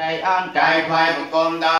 在安在快不公道。